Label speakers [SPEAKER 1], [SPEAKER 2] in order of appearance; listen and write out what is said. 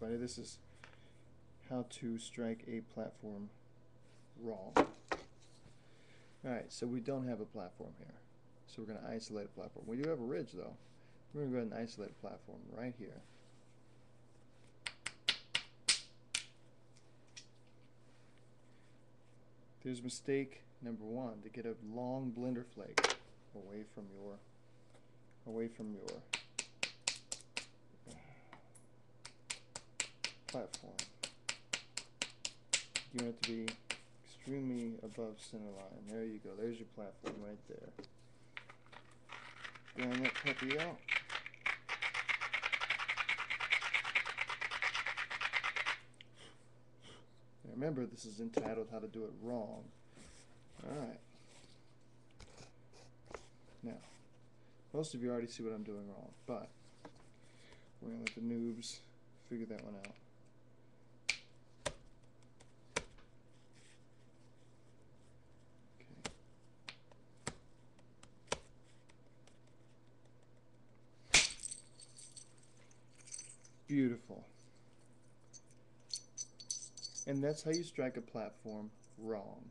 [SPEAKER 1] everybody. This is how to strike a platform wrong. Alright, so we don't have a platform here. So we're going to isolate a platform. We do have a ridge though. We're going to go ahead and isolate a platform right here. There's mistake number one to get a long blender flake away from your away from your platform. You want it to be extremely above center line. There you go. There's your platform right there. Grind that puppy out. remember, this is entitled How to Do It Wrong. Alright. Now, most of you already see what I'm doing wrong, but we're going to let the noobs figure that one out. Beautiful. And that's how you strike a platform wrong.